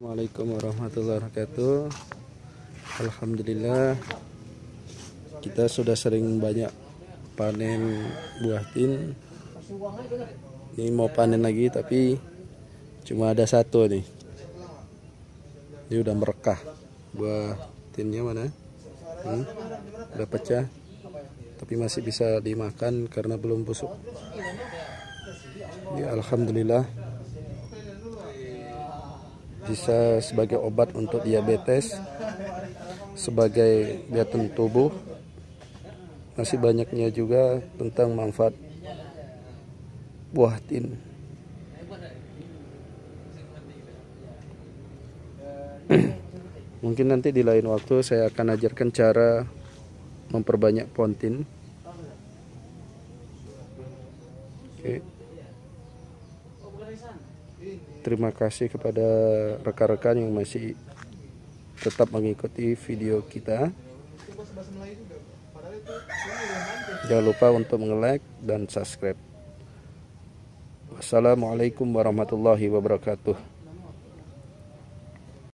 Assalamualaikum warahmatullahi wabarakatuh. Alhamdulillah Kita sudah sering banyak panen buah tin. Ini mau panen lagi tapi Cuma ada satu nih. Ini udah merekah. Buah tinnya mana? Hmm? Udah pecah Tapi masih bisa dimakan karena belum busuk. Ya Alhamdulillah bisa sebagai obat untuk diabetes sebagai biatan tubuh. Masih banyaknya juga tentang manfaat buah tin mungkin nanti di lain waktu saya akan ajarkan cara memperbanyak pohon tin oke. okay. Terima kasih kepada rekan-rekan yang masih tetap mengikuti video kita. Jangan lupa untuk like dan subscribe. Wassalamualaikum warahmatullahi wabarakatuh.